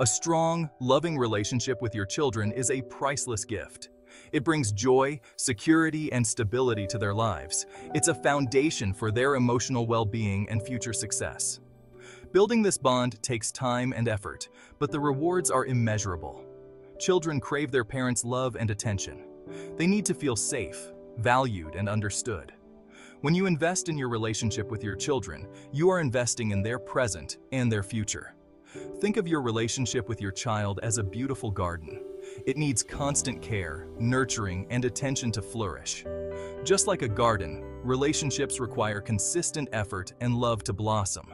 A strong, loving relationship with your children is a priceless gift. It brings joy, security, and stability to their lives. It's a foundation for their emotional well-being and future success. Building this bond takes time and effort, but the rewards are immeasurable. Children crave their parents' love and attention. They need to feel safe, valued, and understood. When you invest in your relationship with your children, you are investing in their present and their future. Think of your relationship with your child as a beautiful garden. It needs constant care, nurturing, and attention to flourish. Just like a garden, relationships require consistent effort and love to blossom.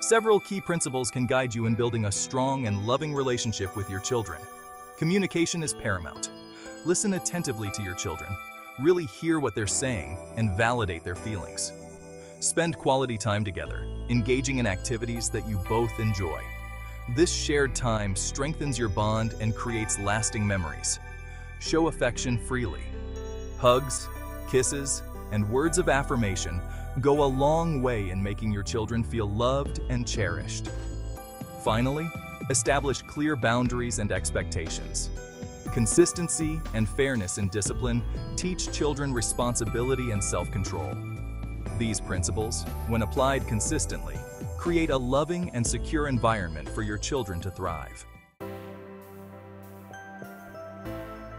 Several key principles can guide you in building a strong and loving relationship with your children. Communication is paramount. Listen attentively to your children, really hear what they're saying, and validate their feelings. Spend quality time together, engaging in activities that you both enjoy. This shared time strengthens your bond and creates lasting memories. Show affection freely. Hugs, kisses, and words of affirmation go a long way in making your children feel loved and cherished. Finally, establish clear boundaries and expectations. Consistency and fairness in discipline teach children responsibility and self-control. These principles, when applied consistently, create a loving and secure environment for your children to thrive.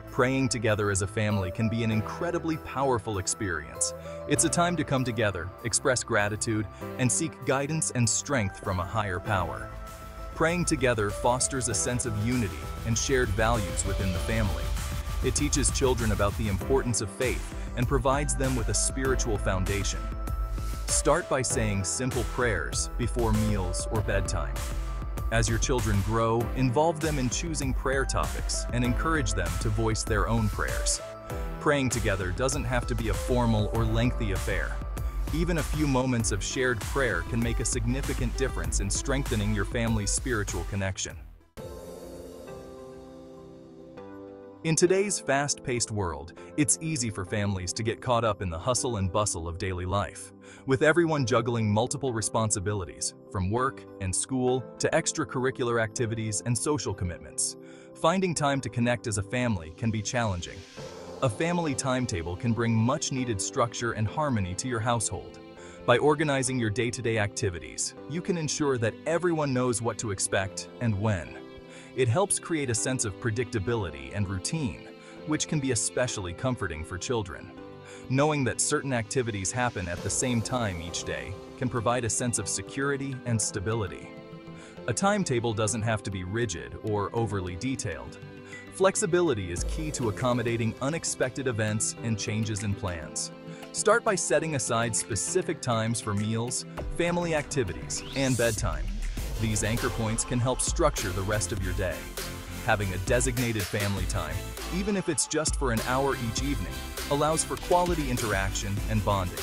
Praying together as a family can be an incredibly powerful experience. It's a time to come together, express gratitude, and seek guidance and strength from a higher power. Praying together fosters a sense of unity and shared values within the family. It teaches children about the importance of faith and provides them with a spiritual foundation. Start by saying simple prayers before meals or bedtime. As your children grow, involve them in choosing prayer topics and encourage them to voice their own prayers. Praying together doesn't have to be a formal or lengthy affair. Even a few moments of shared prayer can make a significant difference in strengthening your family's spiritual connection. In today's fast-paced world, it's easy for families to get caught up in the hustle and bustle of daily life, with everyone juggling multiple responsibilities, from work and school to extracurricular activities and social commitments. Finding time to connect as a family can be challenging. A family timetable can bring much-needed structure and harmony to your household. By organizing your day-to-day -day activities, you can ensure that everyone knows what to expect and when. It helps create a sense of predictability and routine, which can be especially comforting for children. Knowing that certain activities happen at the same time each day can provide a sense of security and stability. A timetable doesn't have to be rigid or overly detailed. Flexibility is key to accommodating unexpected events and changes in plans. Start by setting aside specific times for meals, family activities, and bedtime. These anchor points can help structure the rest of your day. Having a designated family time, even if it's just for an hour each evening, allows for quality interaction and bonding.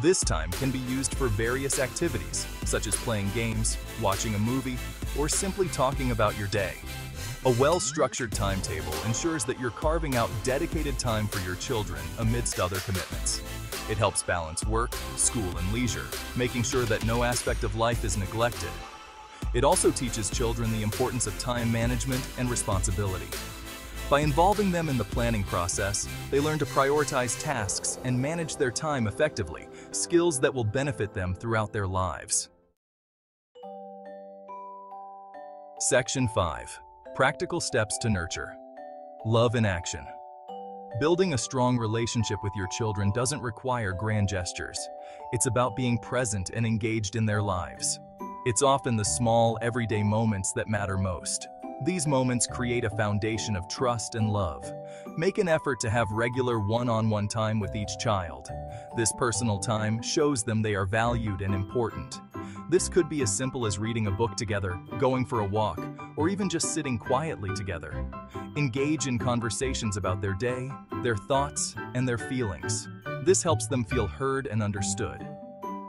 This time can be used for various activities, such as playing games, watching a movie, or simply talking about your day. A well-structured timetable ensures that you're carving out dedicated time for your children amidst other commitments. It helps balance work, school, and leisure, making sure that no aspect of life is neglected it also teaches children the importance of time management and responsibility. By involving them in the planning process, they learn to prioritize tasks and manage their time effectively, skills that will benefit them throughout their lives. Section 5. Practical Steps to Nurture. Love in Action. Building a strong relationship with your children doesn't require grand gestures. It's about being present and engaged in their lives. It's often the small, everyday moments that matter most. These moments create a foundation of trust and love. Make an effort to have regular one-on-one -on -one time with each child. This personal time shows them they are valued and important. This could be as simple as reading a book together, going for a walk, or even just sitting quietly together. Engage in conversations about their day, their thoughts, and their feelings. This helps them feel heard and understood.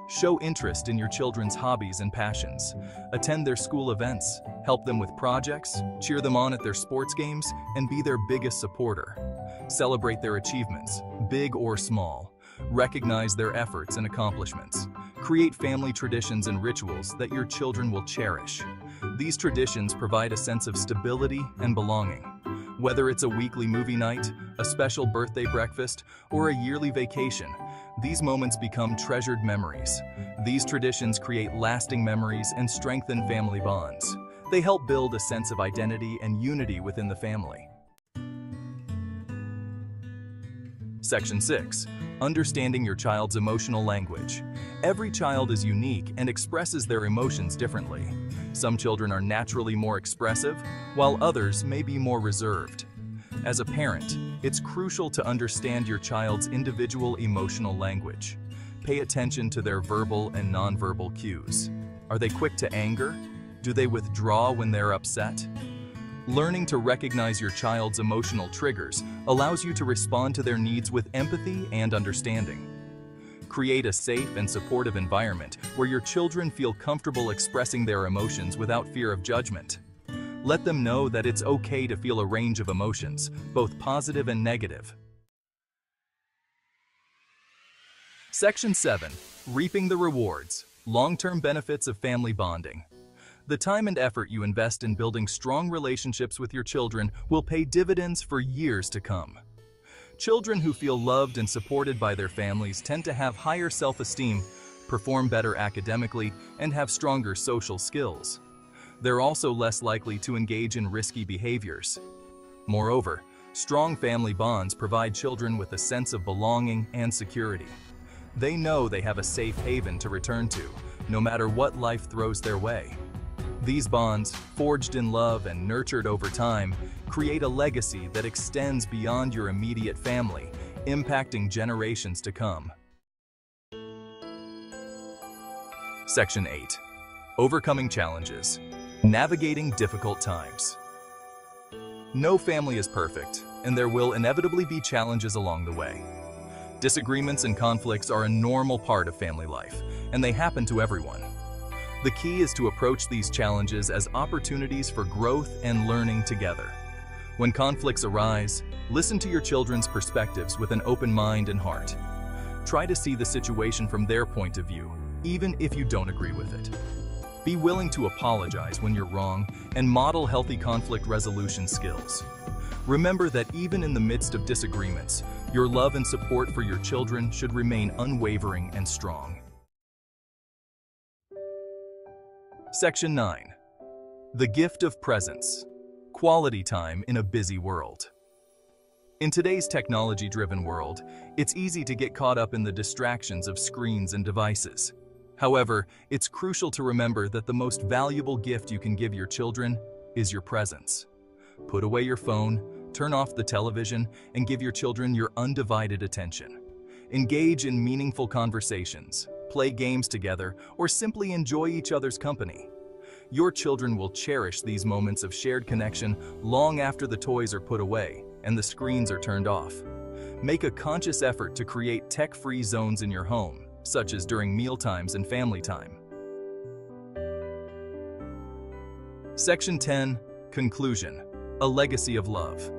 Show interest in your children's hobbies and passions. Attend their school events, help them with projects, cheer them on at their sports games, and be their biggest supporter. Celebrate their achievements, big or small. Recognize their efforts and accomplishments. Create family traditions and rituals that your children will cherish. These traditions provide a sense of stability and belonging. Whether it's a weekly movie night, a special birthday breakfast, or a yearly vacation, these moments become treasured memories. These traditions create lasting memories and strengthen family bonds. They help build a sense of identity and unity within the family. Section 6. Understanding your child's emotional language. Every child is unique and expresses their emotions differently. Some children are naturally more expressive, while others may be more reserved. As a parent, it's crucial to understand your child's individual emotional language. Pay attention to their verbal and nonverbal cues. Are they quick to anger? Do they withdraw when they're upset? Learning to recognize your child's emotional triggers allows you to respond to their needs with empathy and understanding. Create a safe and supportive environment where your children feel comfortable expressing their emotions without fear of judgment. Let them know that it's okay to feel a range of emotions, both positive and negative. Section 7. Reaping the Rewards Long-term benefits of family bonding. The time and effort you invest in building strong relationships with your children will pay dividends for years to come. Children who feel loved and supported by their families tend to have higher self-esteem, perform better academically, and have stronger social skills. They're also less likely to engage in risky behaviors. Moreover, strong family bonds provide children with a sense of belonging and security. They know they have a safe haven to return to, no matter what life throws their way. These bonds, forged in love and nurtured over time, create a legacy that extends beyond your immediate family, impacting generations to come. Section 8. Overcoming Challenges. Navigating Difficult Times. No family is perfect, and there will inevitably be challenges along the way. Disagreements and conflicts are a normal part of family life, and they happen to everyone. The key is to approach these challenges as opportunities for growth and learning together. When conflicts arise, listen to your children's perspectives with an open mind and heart. Try to see the situation from their point of view, even if you don't agree with it. Be willing to apologize when you're wrong and model healthy conflict resolution skills. Remember that even in the midst of disagreements, your love and support for your children should remain unwavering and strong. Section 9. The Gift of Presence. Quality time in a busy world. In today's technology-driven world, it's easy to get caught up in the distractions of screens and devices. However, it's crucial to remember that the most valuable gift you can give your children is your presence. Put away your phone, turn off the television, and give your children your undivided attention. Engage in meaningful conversations, play games together, or simply enjoy each other's company. Your children will cherish these moments of shared connection long after the toys are put away and the screens are turned off. Make a conscious effort to create tech-free zones in your home, such as during mealtimes and family time. Section 10. Conclusion. A Legacy of Love.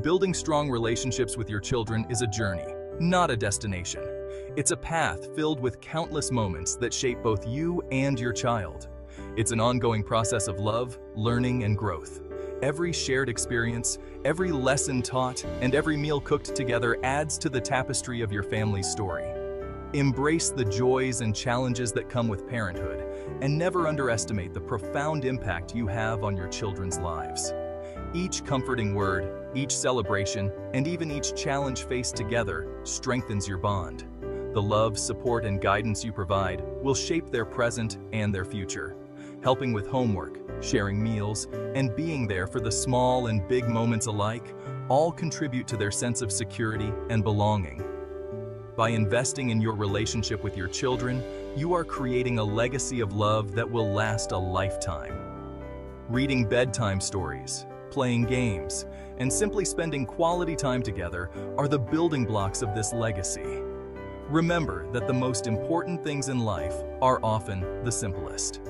Building strong relationships with your children is a journey, not a destination. It's a path filled with countless moments that shape both you and your child. It's an ongoing process of love, learning, and growth. Every shared experience, every lesson taught, and every meal cooked together adds to the tapestry of your family's story. Embrace the joys and challenges that come with parenthood, and never underestimate the profound impact you have on your children's lives. Each comforting word, each celebration, and even each challenge faced together strengthens your bond. The love, support, and guidance you provide will shape their present and their future, helping with homework, sharing meals, and being there for the small and big moments alike all contribute to their sense of security and belonging. By investing in your relationship with your children, you are creating a legacy of love that will last a lifetime. Reading bedtime stories, playing games, and simply spending quality time together are the building blocks of this legacy. Remember that the most important things in life are often the simplest.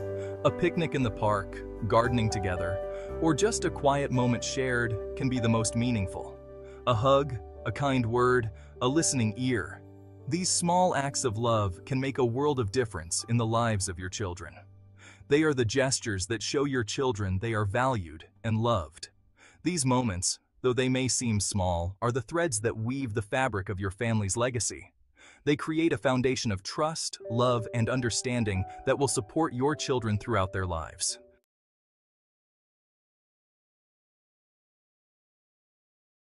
A picnic in the park, gardening together, or just a quiet moment shared can be the most meaningful. A hug, a kind word, a listening ear. These small acts of love can make a world of difference in the lives of your children. They are the gestures that show your children they are valued and loved. These moments, though they may seem small, are the threads that weave the fabric of your family's legacy. They create a foundation of trust, love, and understanding that will support your children throughout their lives.